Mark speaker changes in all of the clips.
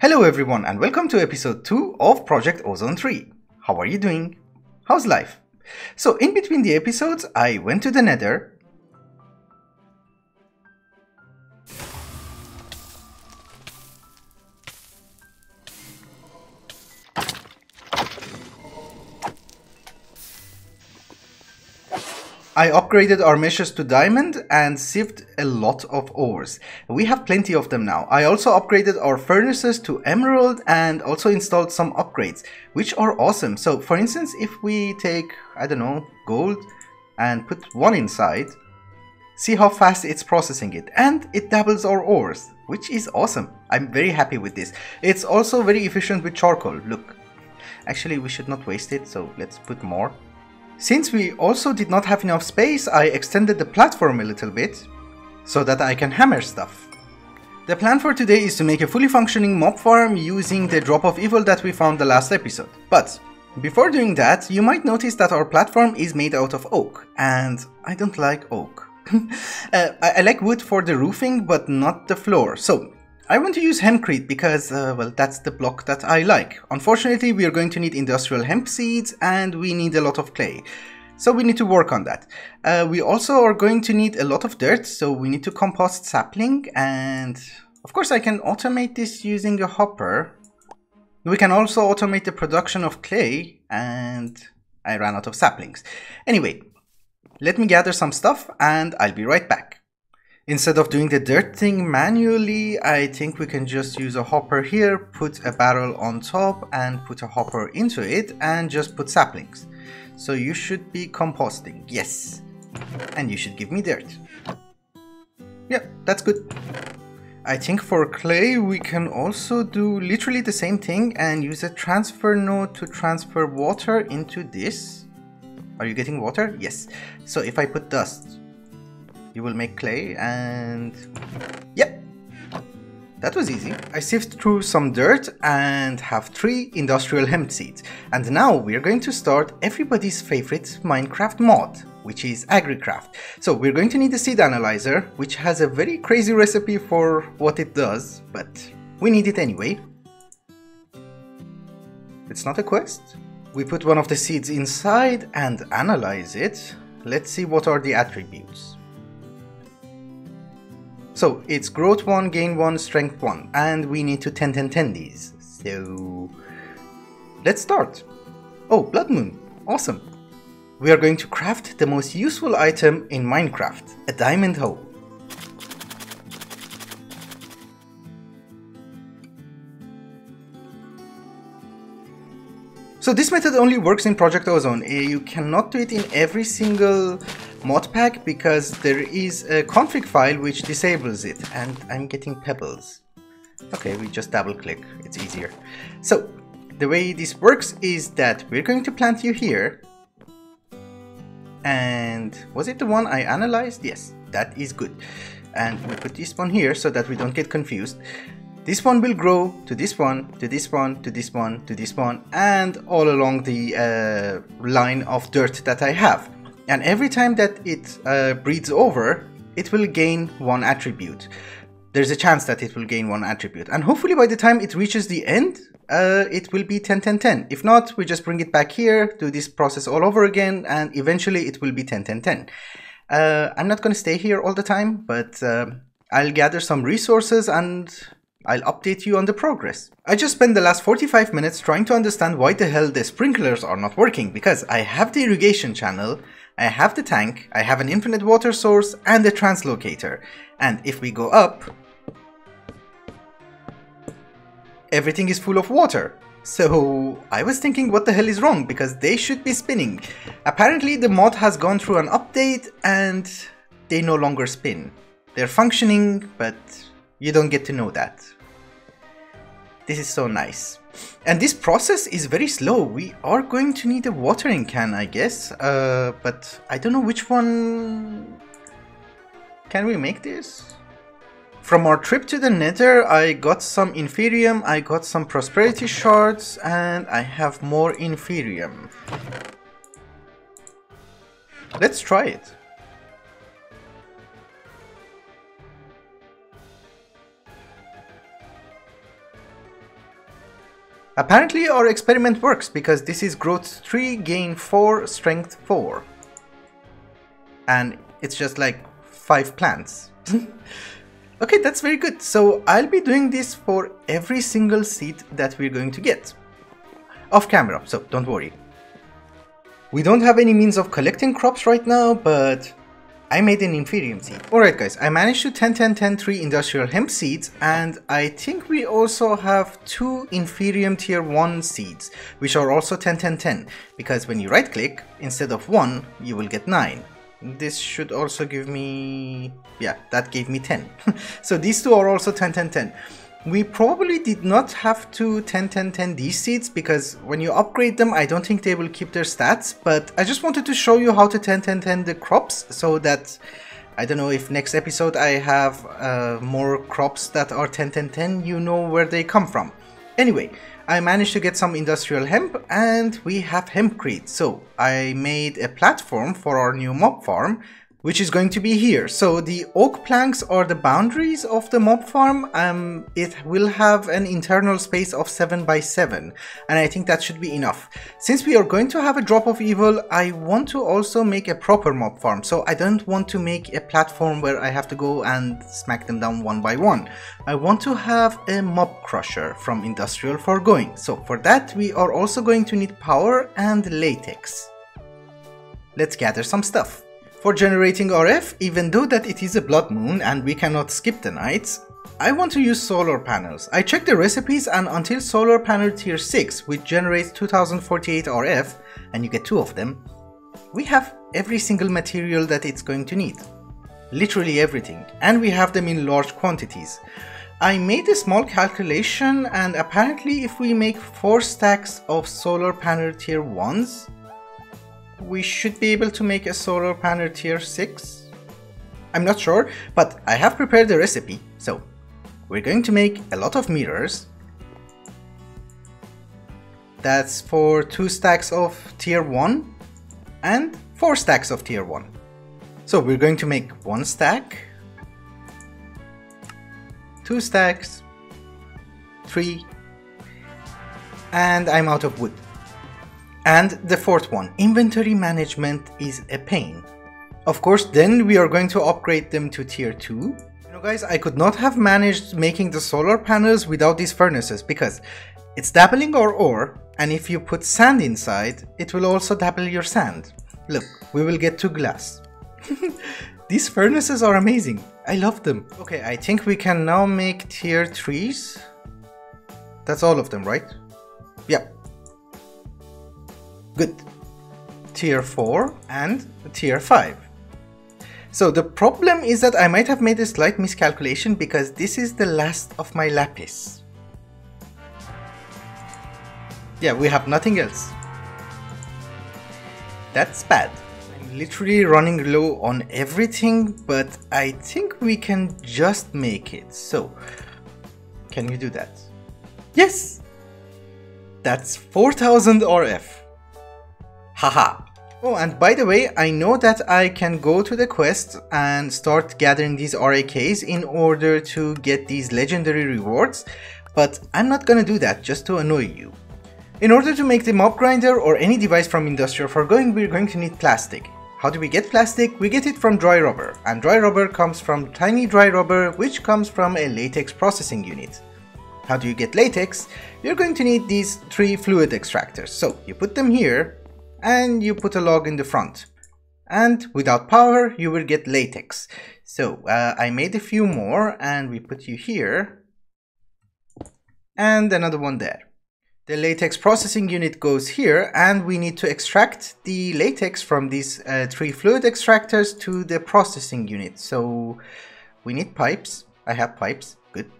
Speaker 1: Hello everyone and welcome to episode 2 of Project Ozone 3. How are you doing? How's life? So in between the episodes I went to the nether I upgraded our meshes to diamond and sieved a lot of ores. We have plenty of them now. I also upgraded our furnaces to emerald and also installed some upgrades, which are awesome. So for instance, if we take, I don't know, gold and put one inside, see how fast it's processing it. And it doubles our ores, which is awesome. I'm very happy with this. It's also very efficient with charcoal, look. Actually, we should not waste it, so let's put more. Since we also did not have enough space, I extended the platform a little bit so that I can hammer stuff. The plan for today is to make a fully functioning mob farm using the drop of evil that we found the last episode. But before doing that, you might notice that our platform is made out of oak, and I don't like oak. uh, I, I like wood for the roofing, but not the floor. So I want to use hempcrete because, uh, well, that's the block that I like. Unfortunately, we are going to need industrial hemp seeds and we need a lot of clay. So we need to work on that. Uh, we also are going to need a lot of dirt, so we need to compost sapling and of course I can automate this using a hopper. We can also automate the production of clay and I ran out of saplings. Anyway, let me gather some stuff and I'll be right back. Instead of doing the dirt thing manually, I think we can just use a hopper here, put a barrel on top and put a hopper into it and just put saplings. So you should be composting, yes. And you should give me dirt. Yeah, that's good. I think for clay we can also do literally the same thing and use a transfer node to transfer water into this. Are you getting water? Yes. So if I put dust you will make clay and yep that was easy. I sieved through some dirt and have three industrial hemp seeds. And now we're going to start everybody's favorite Minecraft mod, which is AgriCraft. So we're going to need a seed analyzer, which has a very crazy recipe for what it does, but we need it anyway. It's not a quest. We put one of the seeds inside and analyze it. Let's see what are the attributes. So it's growth 1, gain 1, strength 1, and we need to 10 10 10 these. So let's start. Oh, Blood Moon, awesome. We are going to craft the most useful item in Minecraft, a diamond hoe. So this method only works in Project Ozone. Eh, you cannot do it in every single modpack because there is a config file which disables it and I'm getting pebbles. Okay, we just double click, it's easier. So the way this works is that we're going to plant you here and was it the one I analyzed? Yes, that is good. And we put this one here so that we don't get confused. This one will grow to this one, to this one, to this one, to this one, and all along the uh, line of dirt that I have and every time that it uh, breeds over, it will gain one attribute. There's a chance that it will gain one attribute, and hopefully by the time it reaches the end, uh, it will be 10 10 10. If not, we just bring it back here, do this process all over again, and eventually it will be 10 10 10. Uh, I'm not going to stay here all the time, but uh, I'll gather some resources and I'll update you on the progress. I just spent the last 45 minutes trying to understand why the hell the sprinklers are not working because I have the irrigation channel I have the tank, I have an infinite water source and a translocator. And if we go up, everything is full of water. So I was thinking what the hell is wrong because they should be spinning. Apparently the mod has gone through an update and they no longer spin. They're functioning, but you don't get to know that. This is so nice. And this process is very slow. We are going to need a watering can, I guess. Uh, but I don't know which one... Can we make this? From our trip to the nether, I got some inferium, I got some prosperity shards, and I have more inferium. Let's try it. Apparently our experiment works because this is growth 3, gain 4, strength 4. And it's just like 5 plants. okay, that's very good. So I'll be doing this for every single seed that we're going to get. Off camera, so don't worry. We don't have any means of collecting crops right now, but I made an Inferium seed. Alright guys, I managed to 10 10 10 3 industrial hemp seeds and I think we also have two Inferium tier 1 seeds which are also 10 10 10 because when you right click instead of 1 you will get 9. This should also give me... yeah that gave me 10. so these two are also 10 10 10. We probably did not have to 10 10 10 these seeds because when you upgrade them I don't think they will keep their stats but I just wanted to show you how to 10 10 10 the crops so that I don't know if next episode I have uh, more crops that are 10 10 10 you know where they come from. Anyway, I managed to get some industrial hemp and we have hempcrete so I made a platform for our new mob farm which is going to be here. So the oak planks are the boundaries of the mob farm. Um, it will have an internal space of 7 by 7 and I think that should be enough. Since we are going to have a drop of evil, I want to also make a proper mob farm. So I don't want to make a platform where I have to go and smack them down one by one. I want to have a mob crusher from industrial foregoing. So for that we are also going to need power and latex. Let's gather some stuff. For generating RF, even though that it is a blood moon and we cannot skip the nights, I want to use solar panels. I checked the recipes and until solar panel tier 6 which generates 2048 RF and you get two of them, we have every single material that it's going to need. Literally everything and we have them in large quantities. I made a small calculation and apparently if we make 4 stacks of solar panel tier 1s we should be able to make a solar panel tier 6. I'm not sure, but I have prepared the recipe, so we're going to make a lot of mirrors. That's for 2 stacks of tier 1 and 4 stacks of tier 1. So we're going to make 1 stack, 2 stacks, 3, and I'm out of wood. And the fourth one, inventory management is a pain. Of course, then we are going to upgrade them to tier 2. You know guys, I could not have managed making the solar panels without these furnaces because it's dabbling our ore and if you put sand inside, it will also dabble your sand. Look, we will get to glass. These furnaces are amazing. I love them. Okay, I think we can now make tier 3s. That's all of them, right? Yep. Good. Tier 4 and Tier 5. So the problem is that I might have made a slight miscalculation because this is the last of my lapis. Yeah, we have nothing else. That's bad. I'm literally running low on everything, but I think we can just make it. So, can you do that? Yes! That's 4000 RF. Haha. Oh, and by the way, I know that I can go to the quest and start gathering these RAKs in order to get these legendary rewards, but I'm not gonna do that just to annoy you. In order to make the mob grinder or any device from industrial foregoing, we're going to need plastic. How do we get plastic? We get it from dry rubber, and dry rubber comes from tiny dry rubber which comes from a latex processing unit. How do you get latex? You're going to need these three fluid extractors. So you put them here, and you put a log in the front. And without power, you will get latex. So uh, I made a few more and we put you here and another one there. The latex processing unit goes here and we need to extract the latex from these uh, three fluid extractors to the processing unit. So we need pipes. I have pipes. Good.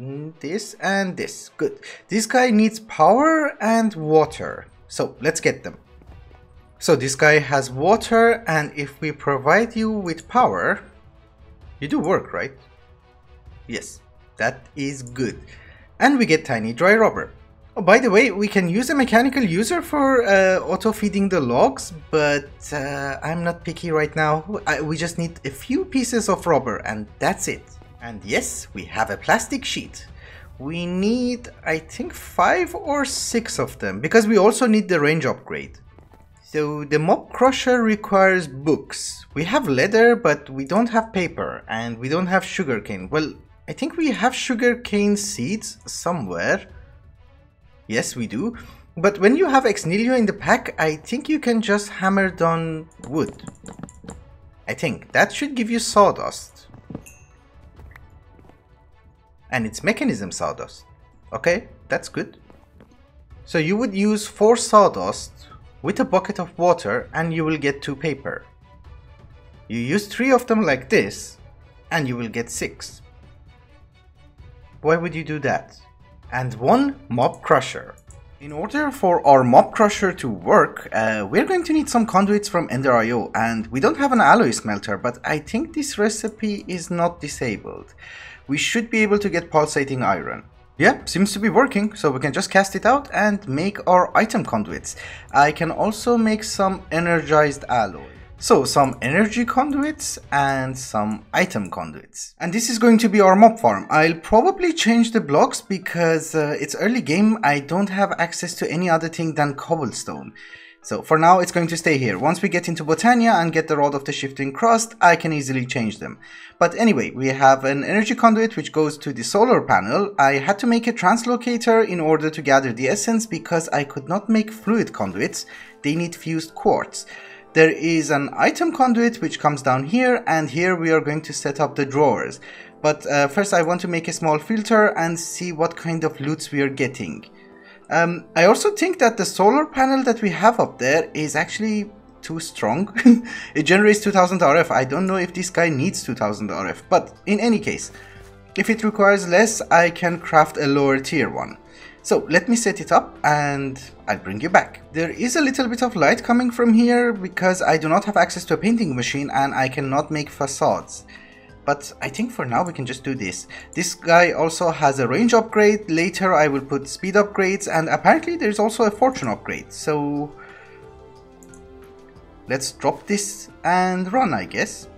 Speaker 1: Mm, this and this. Good. This guy needs power and water. So let's get them. So this guy has water and if we provide you with power, you do work, right? Yes, that is good. And we get tiny dry rubber. Oh, by the way, we can use a mechanical user for uh, auto-feeding the logs, but uh, I'm not picky right now. I, we just need a few pieces of rubber and that's it. And yes, we have a plastic sheet. We need, I think, five or six of them, because we also need the range upgrade. So the mob crusher requires books. We have leather, but we don't have paper, and we don't have sugarcane. Well, I think we have sugarcane seeds somewhere. Yes, we do. But when you have Ex Nihilo in the pack, I think you can just hammer down wood. I think. That should give you sawdust. And it's Mekanism sawdust. Okay, that's good. So you would use 4 sawdust with a bucket of water and you will get 2 paper. You use 3 of them like this and you will get 6. Why would you do that? And 1 mob crusher. In order for our mob crusher to work, uh, we're going to need some conduits from EnderIO and we don't have an alloy smelter but I think this recipe is not disabled. We should be able to get pulsating iron. Yeah, seems to be working, so we can just cast it out and make our item conduits. I can also make some energized alloy. So some energy conduits and some item conduits. And this is going to be our mob farm. I'll probably change the blocks because uh, it's early game. I don't have access to any other thing than cobblestone. So for now it's going to stay here. Once we get into Botania and get the Rod of the Shifting Crust, I can easily change them. But anyway, we have an energy conduit which goes to the solar panel. I had to make a translocator in order to gather the essence because I could not make fluid conduits. They need fused quartz. There is an item conduit which comes down here and here we are going to set up the drawers. But uh, first I want to make a small filter and see what kind of loots we are getting. Um, I also think that the solar panel that we have up there is actually too strong. it generates 2000 RF. I don't know if this guy needs 2000 RF, but in any case, if it requires less, I can craft a lower tier one. So let me set it up and I'll bring you back. There is a little bit of light coming from here because I do not have access to a painting machine and I cannot make facades. But I think for now we can just do this. This guy also has a range upgrade, later I will put speed upgrades and apparently there's also a fortune upgrade. So let's drop this and run I guess.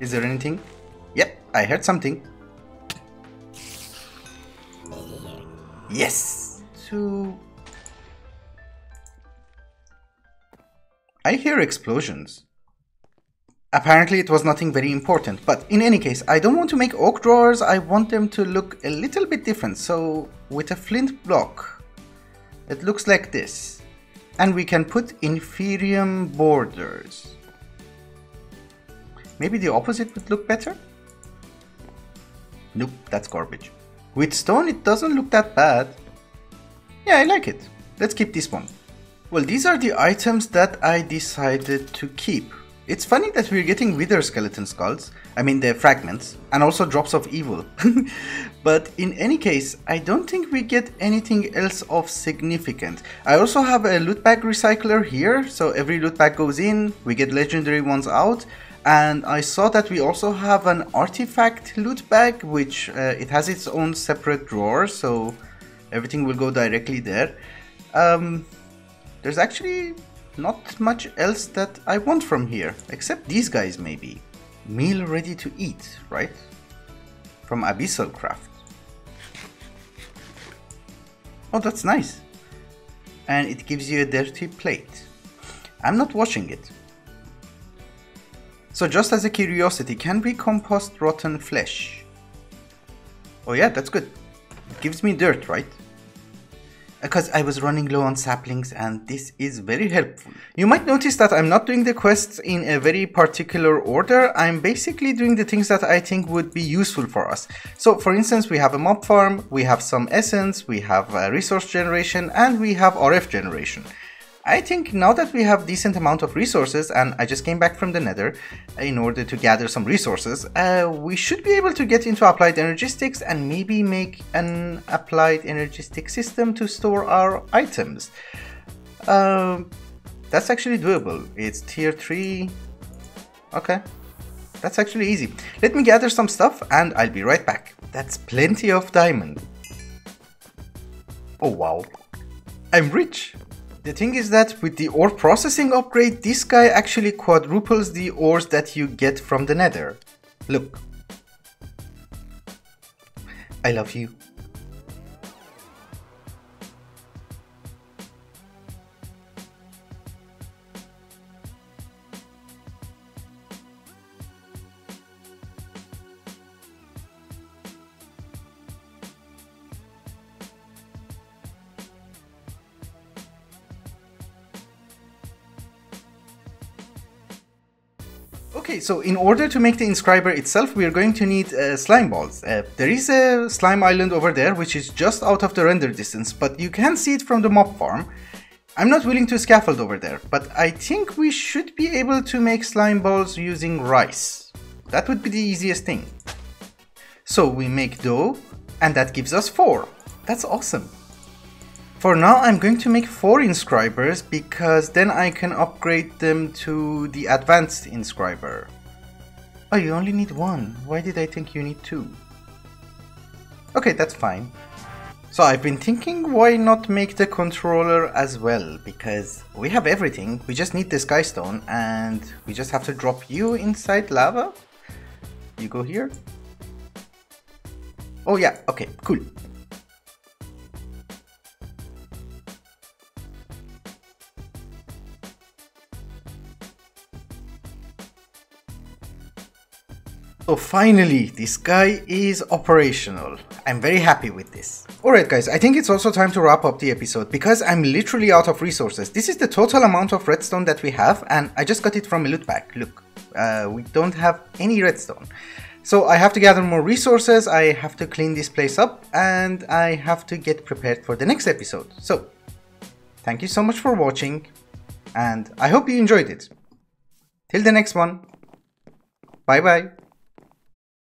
Speaker 1: Is there anything? Yep, I heard something. Yes! To... I hear explosions. Apparently it was nothing very important, but in any case, I don't want to make oak drawers, I want them to look a little bit different, so with a flint block, it looks like this. And we can put inferium borders. Maybe the opposite would look better? Nope, that's garbage. With stone it doesn't look that bad. Yeah, I like it. Let's keep this one. Well, these are the items that I decided to keep. It's funny that we're getting wither skeleton skulls, I mean the fragments, and also drops of evil. but in any case, I don't think we get anything else of significant. I also have a loot bag recycler here, so every loot bag goes in, we get legendary ones out, and I saw that we also have an artifact loot bag which uh, it has its own separate drawer so everything will go directly there um, there's actually not much else that I want from here except these guys maybe meal ready to eat right from Abyssal Craft oh that's nice and it gives you a dirty plate I'm not washing it so just as a curiosity, can we compost rotten flesh? Oh yeah, that's good. It gives me dirt, right? Because I was running low on saplings and this is very helpful. You might notice that I'm not doing the quests in a very particular order. I'm basically doing the things that I think would be useful for us. So for instance, we have a mob farm, we have some essence, we have resource generation, and we have RF generation. I think now that we have decent amount of resources and I just came back from the nether in order to gather some resources, uh, we should be able to get into applied energistics and maybe make an applied energistic system to store our items. Uh, that's actually doable. It's tier 3. Okay. That's actually easy. Let me gather some stuff and I'll be right back. That's plenty of diamond. Oh wow. I'm rich. The thing is that with the ore processing upgrade, this guy actually quadruples the ores that you get from the nether. Look. I love you. Okay, so in order to make the inscriber itself, we are going to need uh, slime balls. Uh, there is a slime island over there, which is just out of the render distance, but you can see it from the mob farm. I'm not willing to scaffold over there, but I think we should be able to make slime balls using rice. That would be the easiest thing. So we make dough, and that gives us four. That's awesome. For now I'm going to make 4 inscribers because then I can upgrade them to the advanced inscriber. Oh, you only need one. Why did I think you need two? Okay, that's fine. So I've been thinking why not make the controller as well because we have everything, we just need the sky stone and we just have to drop you inside lava. You go here. Oh yeah, okay, cool. So finally, this guy is operational. I'm very happy with this. Alright guys, I think it's also time to wrap up the episode because I'm literally out of resources. This is the total amount of redstone that we have and I just got it from a loot bag. Look, uh, we don't have any redstone. So I have to gather more resources, I have to clean this place up and I have to get prepared for the next episode. So, thank you so much for watching and I hope you enjoyed it. Till the next one, bye bye.